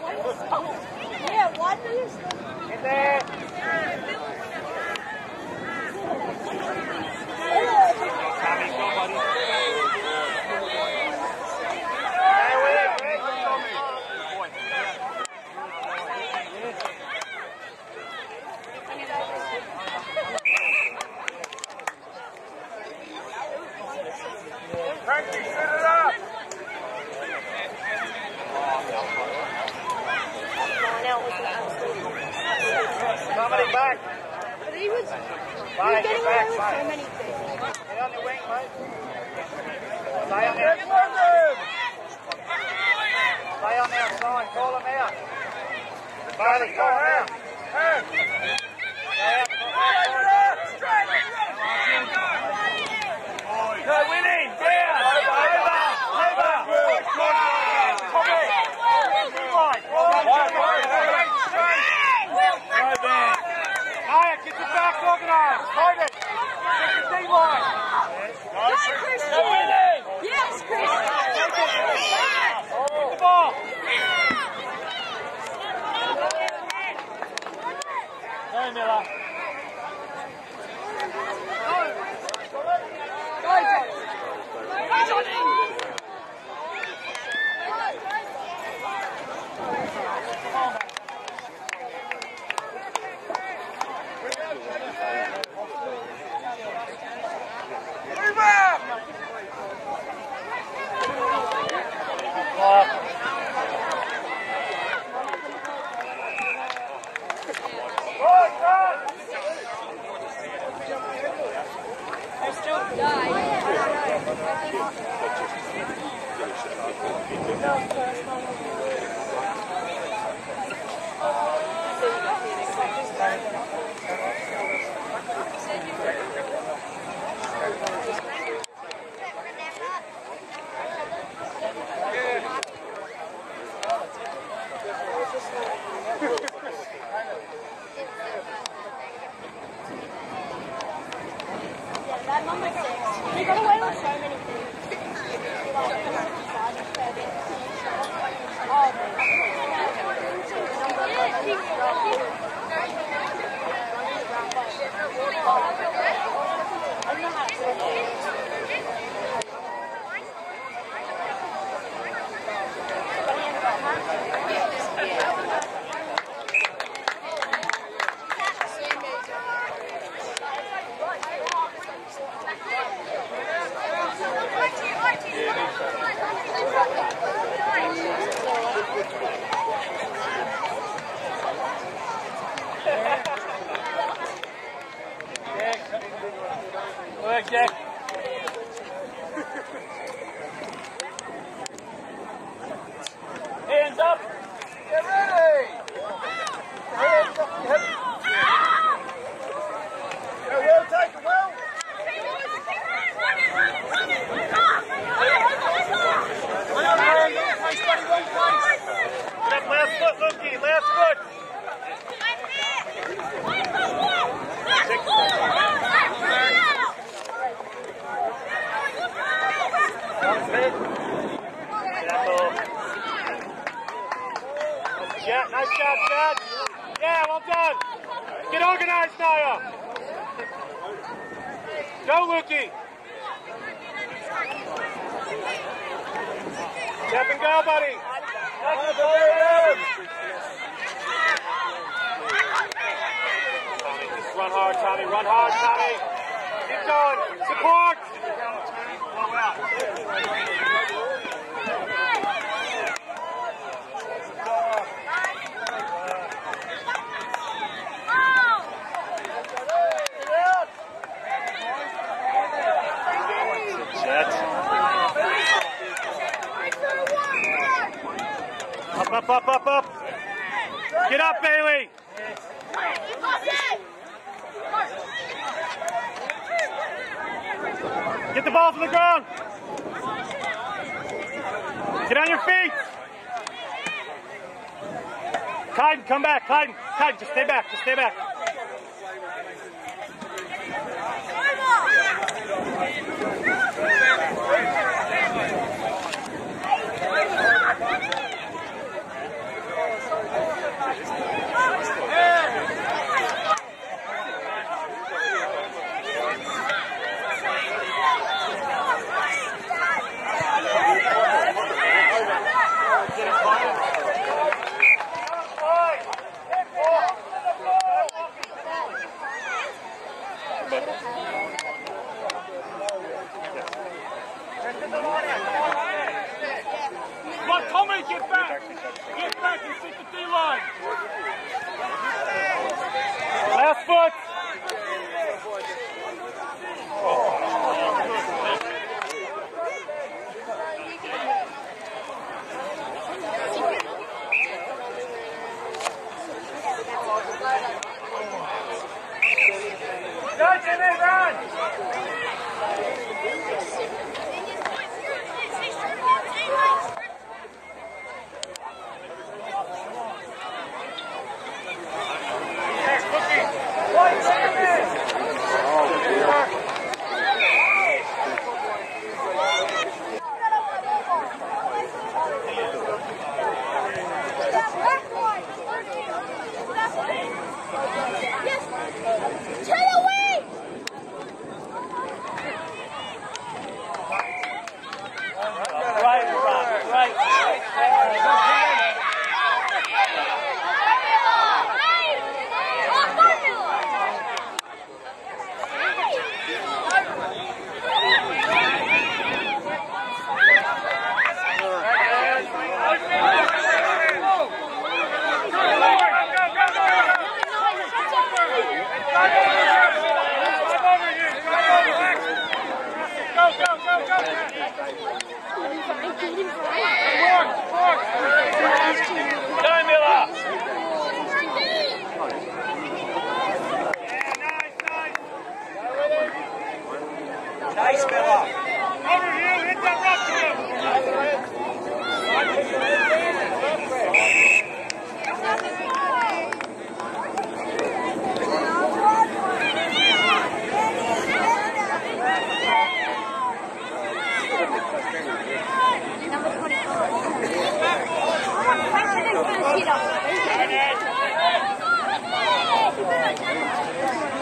What is, oh, yeah, what is the... Step and go, buddy. Tommy, just run hard, Tommy. Run hard, Tommy. Keep going. Support. Up, up, up, up. Get up, Bailey. Get the ball to the ground. Get on your feet. Kaiden, come back. Kaiden, Kaiden, just stay back. Just stay back. Come on, Tommy, back. Get back and sit the D line. Last foot. Run, Jimmy, run. Yes. To the wing! Right, right, right. Go, go, go, go. Time, Miller. Nice, Miller. Over here, hit that Frank didn't finish it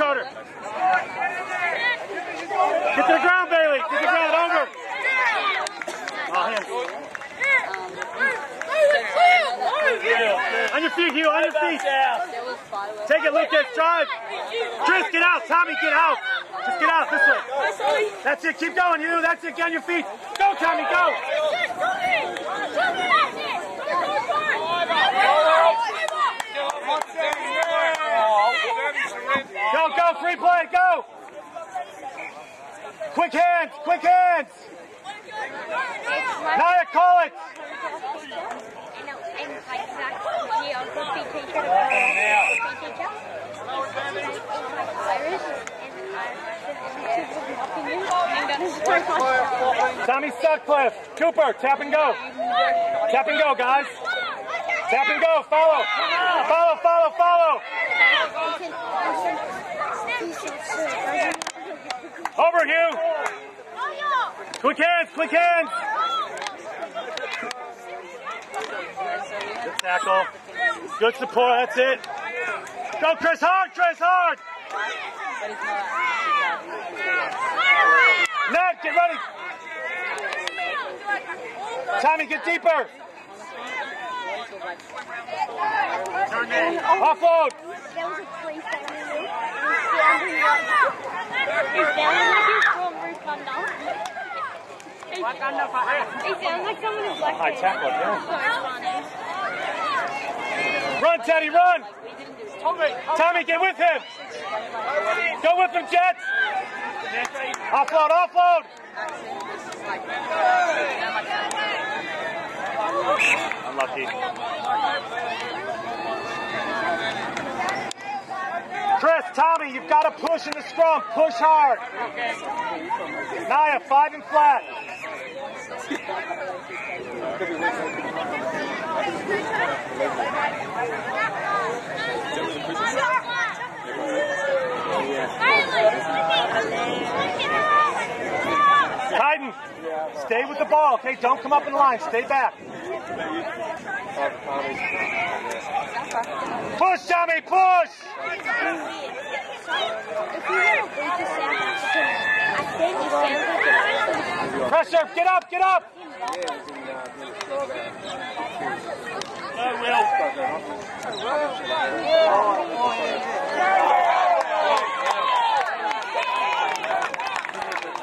Carter. Get to the ground, Bailey. Get to the ground, over. Oh, hands. On your feet, Hugh, on your feet. Take it, Lucas, charge. Chris, get out. Tommy, get out. Just get out this way. That's it, keep going, Hugh. That's it, get on your feet. Go, Tommy. Go, go, free play, go. Quick hands, hands. Naya, call it. Tommy Sutcliffe. Cooper, tap and go. Tap and go, guys. Tap and go. Follow. Follow, follow, follow. Over, Hugh. Quick hands, quick hands. Good tackle. Good support, that's it. Go, Chris, hard, Chris, hard. Nat, get ready. Tommy, get deeper. Offload. There was a. He was standing like he was from He sounds like someone who's like High tackle, yeah. Run, Teddy, run! Tommy, get with him! Go with him, Jets! Offload, offload! Unlucky. Chris, Tommy, you've got to push in the scrum. Push hard. Naya, five and flat. Titan, stay with the ball, okay? Don't come up in line. Stay back. Push, Tommy, push! You I think like it's Pressure, get up, get up!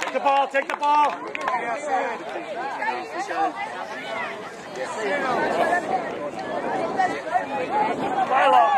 Take the ball, take the ball. Milo.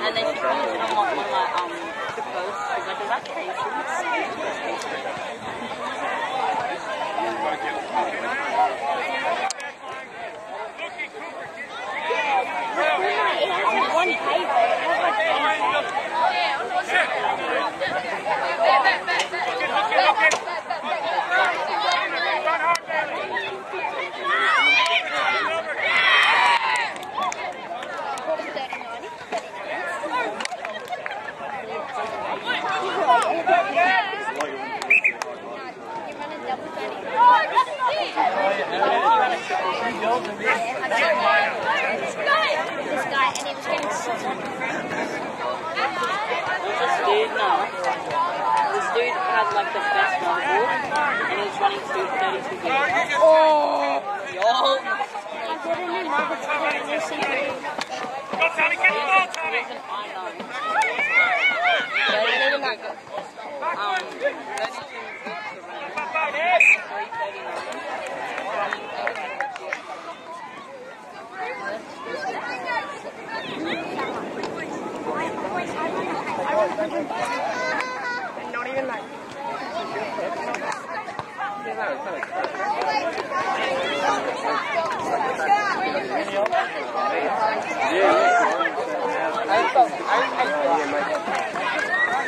And then she told me to come on my um the post. She's like, is that Casey? on one paper. It has like This guy, and he was getting such a This dude, no. This dude had like the best level, and he was running through 32 games. Oh! Yo! I got a new number to put in this secret. Go, Tommy, get the ball, Tommy! Um, 32 games around. 339. Not even like.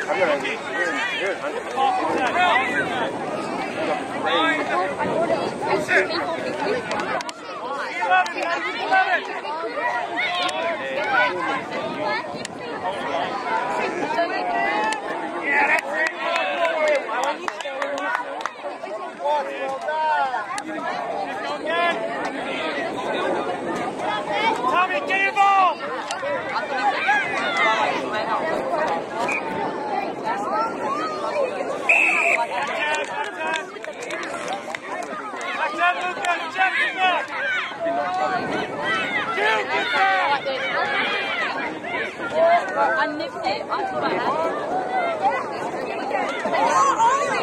I'm gonna. You're 11. 11. Tommy, get involved! Back down, Lucas. Jeff, get back. You, get back. It. I thought I had.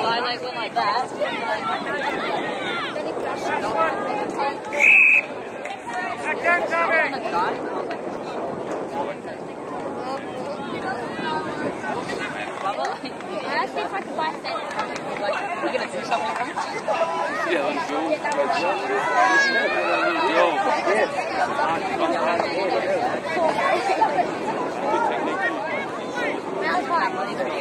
I like went like that. I asked if I could buy that. Like, we're gonna do something. Ellie, get back down. Q, get Right,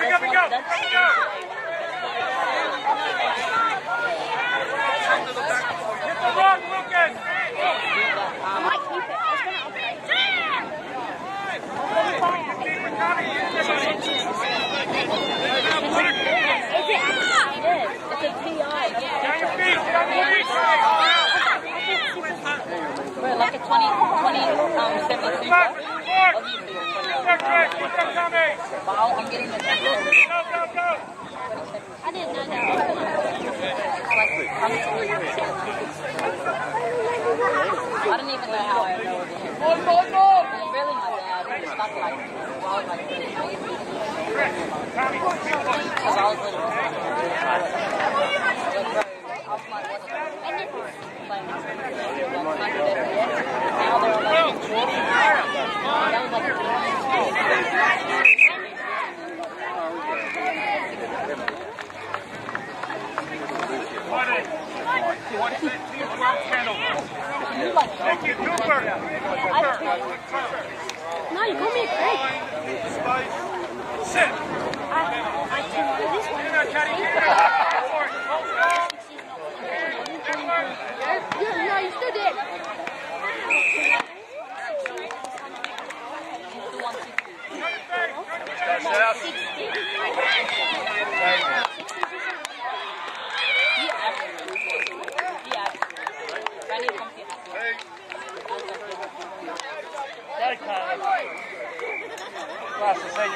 pick up and go. Pick up and go. We're like a 20, 20, um, 72. Come on, I'll Mark. give you Keep a 20. that Chris. Keep that coming. But I'll- I'm getting the 10. Go, go, go. I didn't know that. I don't even know how I know it. More, more, more! It's really my dad. He stuck like, well, like, it. because I was little. No, you call me a Craig. Sit.